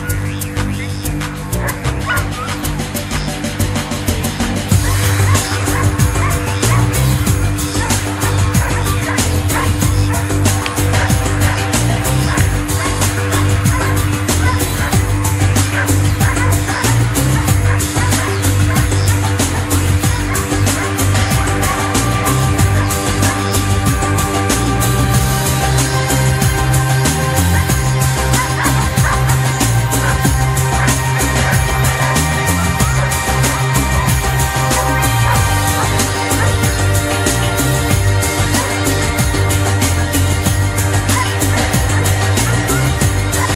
Yeah.